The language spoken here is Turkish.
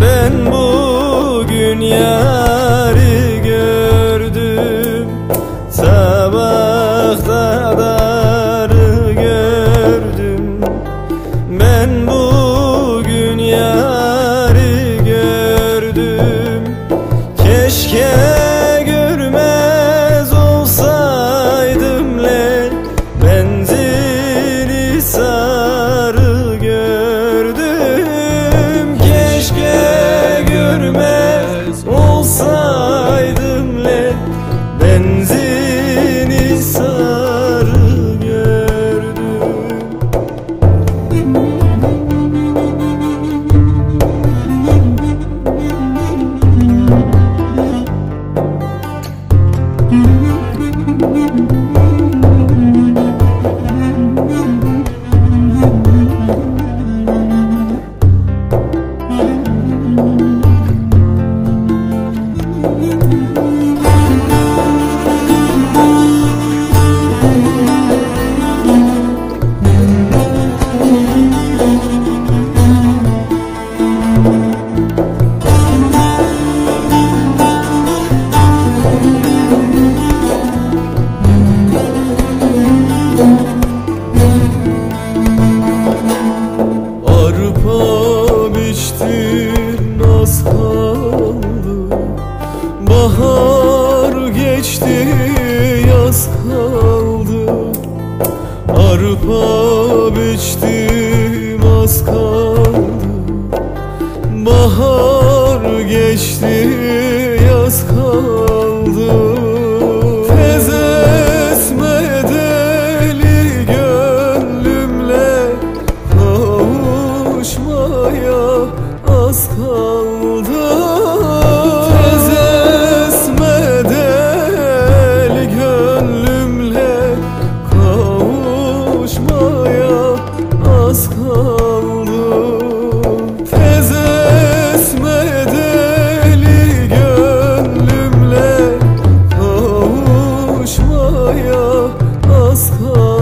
Ben bugün yarın Bahar geçti yaz kaldı. Arpa biçtim az kaldı. Oh. School.